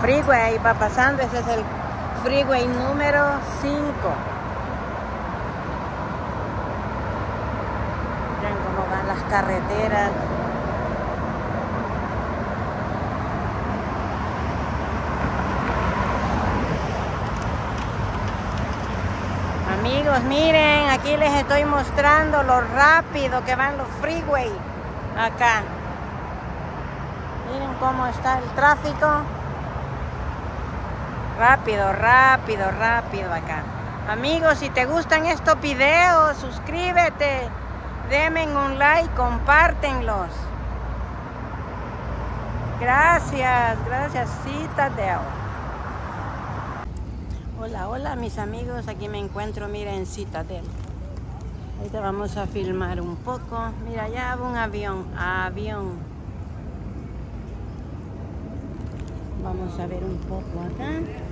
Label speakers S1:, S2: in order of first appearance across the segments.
S1: freeway va pasando, ese es el freeway número 5. Miren cómo van las carreteras. Amigos, miren, aquí les estoy mostrando lo rápido que van los freeway acá. Miren cómo está el tráfico. Rápido, rápido, rápido acá. Amigos, si te gustan estos videos, suscríbete, denme un like, compártenlos. Gracias, gracias, Citadel. Hola, hola mis amigos, aquí me encuentro, mira, en Citadel. Ahorita vamos a filmar un poco. Mira, ya va un avión, avión. Vamos a ver un poco acá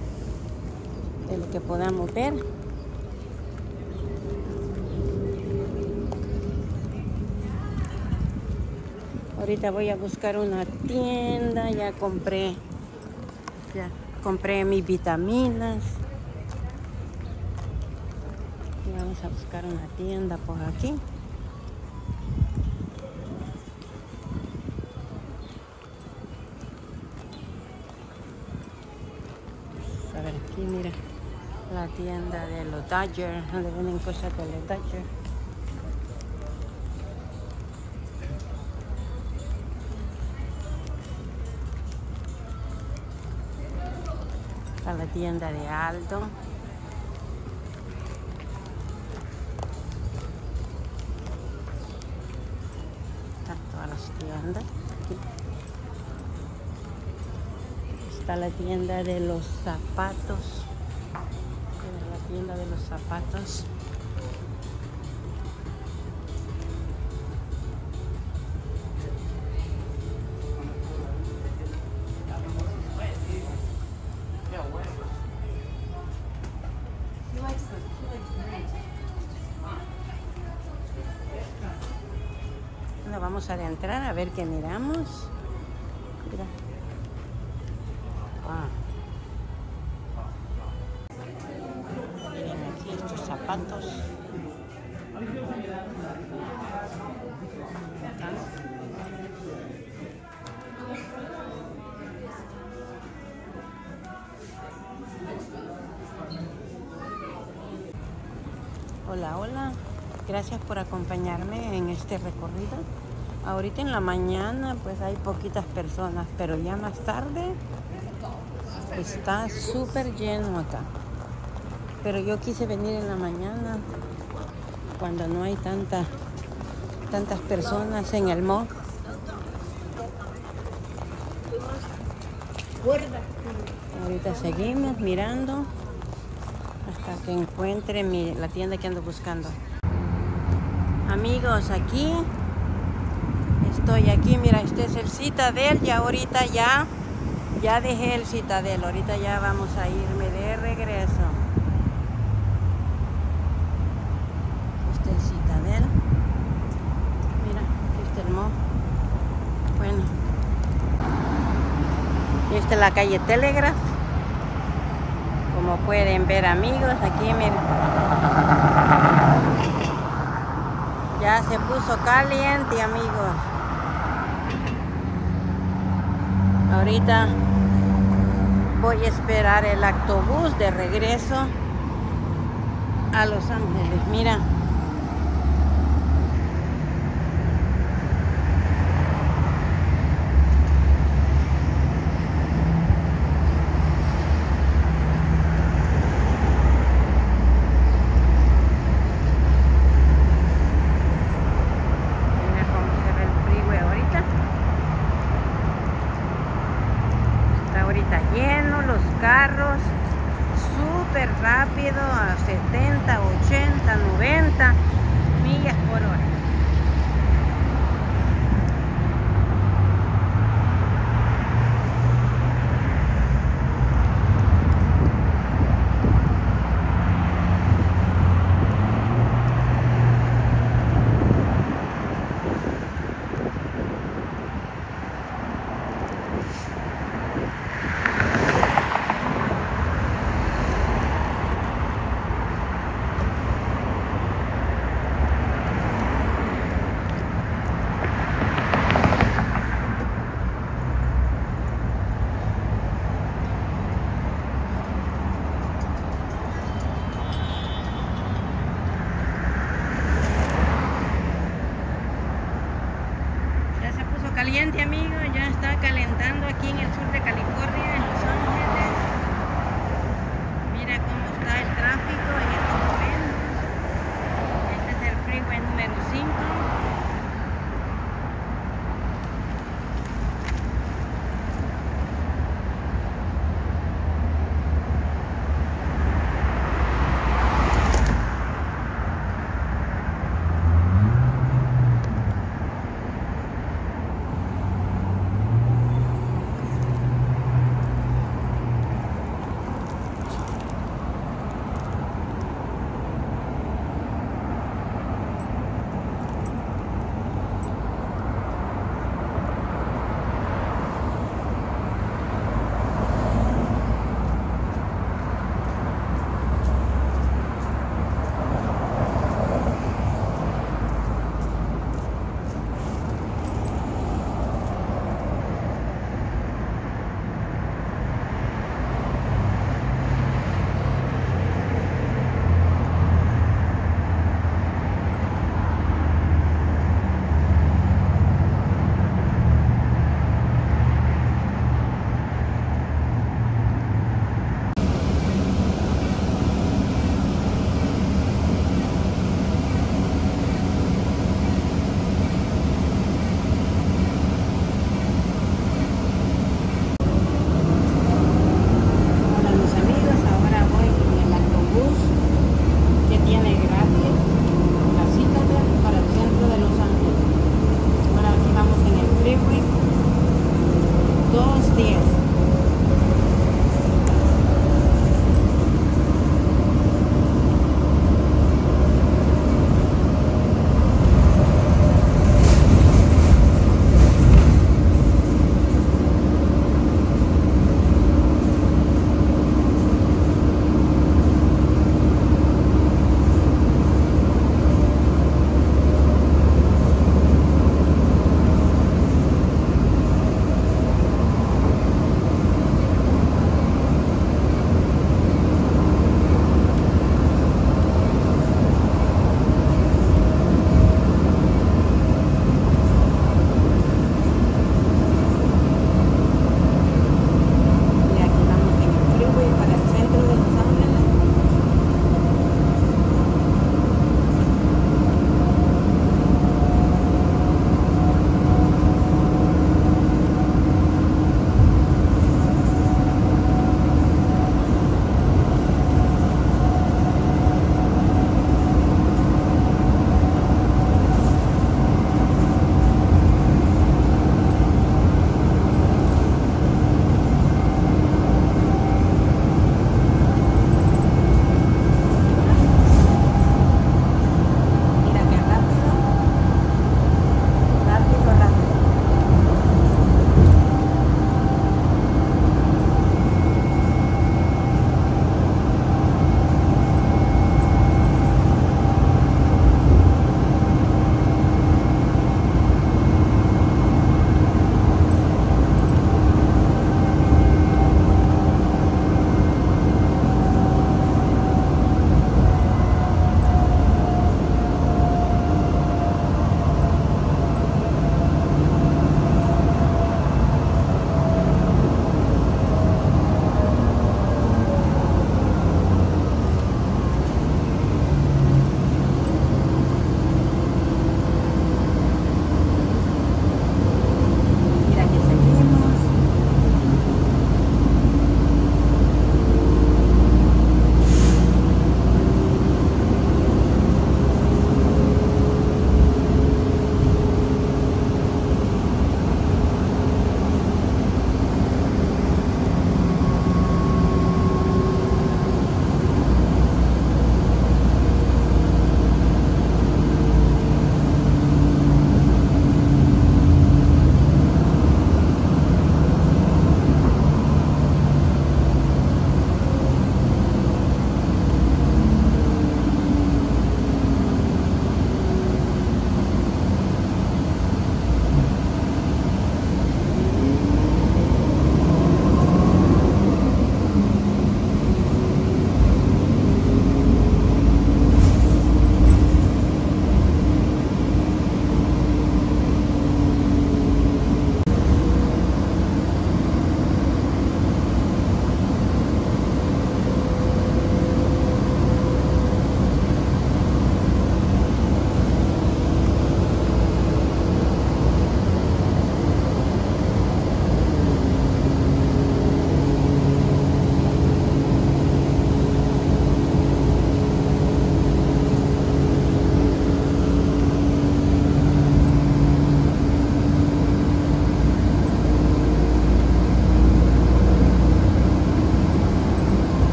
S1: de lo que podamos ver. Ahorita voy a buscar una tienda, ya compré, ya compré mis vitaminas. Y vamos a buscar una tienda por aquí. Dodger, donde venden cosas de los Dodger. Está la tienda de Aldo. Están todas las tiendas. Está la tienda de los zapatos. Tienda de los zapatos. Bueno, vamos a adentrar a ver qué miramos. Por acompañarme en este recorrido. Ahorita en la mañana pues hay poquitas personas, pero ya más tarde está súper lleno acá. Pero yo quise venir en la mañana cuando no hay tanta, tantas personas en el mall. Ahorita seguimos mirando hasta que encuentre mi- la tienda que ando buscando. Amigos, aquí estoy aquí, mira, este es el Citadel y ahorita ya, ya dejé el Citadel, ahorita ya vamos a irme de regreso. Este es el Citadel. Mira, aquí está el mall. Bueno. Esta es la calle Telegraph. Como pueden ver amigos, aquí miren. Ya se puso caliente amigos. Ahorita voy a esperar el autobús de regreso a Los Ángeles. Mira.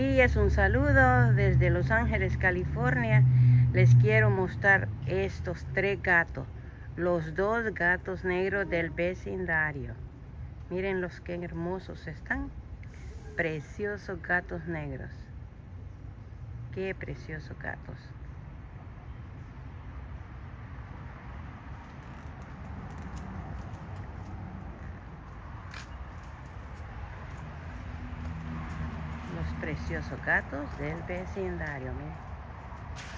S1: Días, un saludo desde Los Ángeles, California. Les quiero mostrar estos tres gatos, los dos gatos negros del vecindario. Miren los que hermosos están, preciosos gatos negros. Qué preciosos gatos. los preciosos gatos del vecindario. Miren.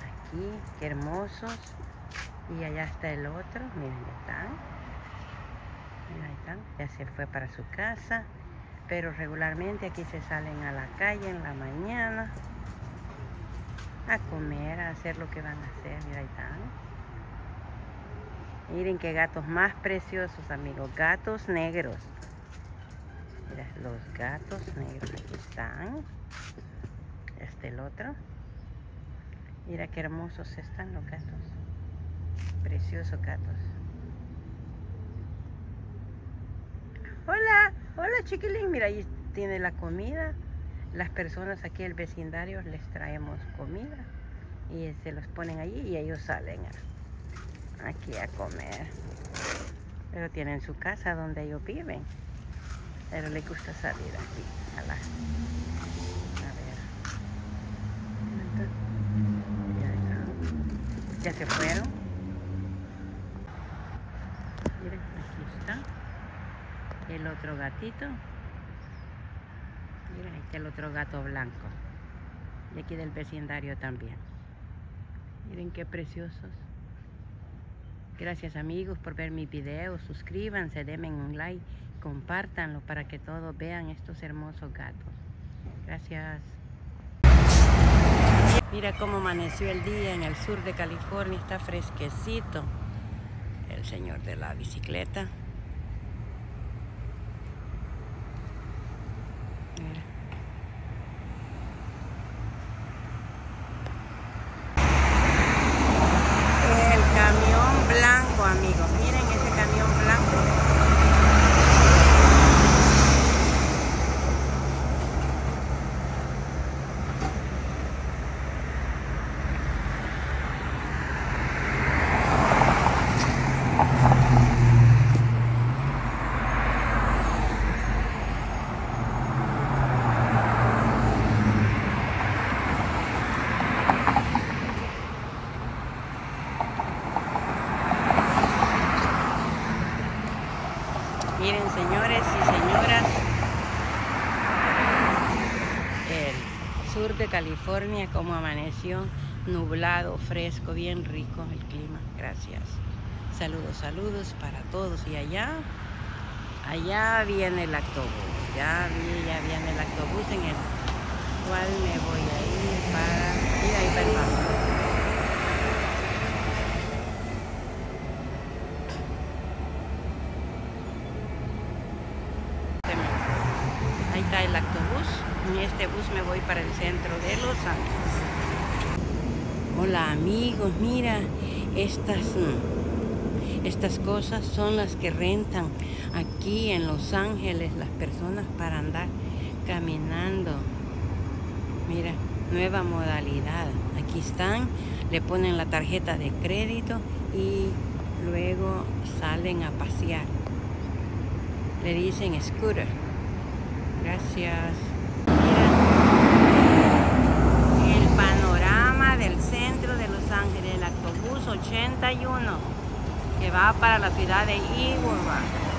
S1: Aquí, qué hermosos. Y allá está el otro. Miren, ya están. Miren, ahí están. Ya se fue para su casa. Pero regularmente aquí se salen a la calle en la mañana. A comer, a hacer lo que van a hacer. Miren, ahí están. Miren qué gatos más preciosos, amigos. Gatos negros. Mira, los gatos negros aquí están. Este el otro. Mira qué hermosos están los gatos. Preciosos gatos. Hola, hola chiquilín. Mira, ahí tiene la comida. Las personas aquí el vecindario les traemos comida y se los ponen allí y ellos salen aquí a comer. Pero tienen su casa donde ellos viven. Pero le gusta salir aquí a la. A ver. Ya, se fueron. Miren, aquí está. El otro gatito. Miren, ahí está el otro gato blanco. Y aquí del vecindario también. Miren qué preciosos. Gracias amigos por ver mis videos. Suscríbanse, denme un like, compártanlo para que todos vean estos hermosos gatos. Gracias. Mira cómo amaneció el día en el sur de California. Está fresquecito. El señor de la bicicleta. Mira. El camión blanco, amigos. Miren ese camión blanco. Miren, señores y señoras, el sur de California, como amaneció, nublado, fresco, bien rico el clima. Gracias. Saludos, saludos para todos. Y allá, allá viene el autobús. Ya ya viene el autobús en el cual me voy a ir para. Mira, ahí está el banco. Ahí está el autobús. En este bus me voy para el centro de Los Ángeles. Hola amigos, mira, estas, mm, estas cosas son las que rentan aquí en Los Ángeles las personas para andar caminando. Mira, nueva modalidad. Aquí están, le ponen la tarjeta de crédito y luego salen a pasear. Le dicen scooter. Gracias. Mira el panorama del centro de Los Ángeles, el autobús 81 que va para la ciudad de Rock.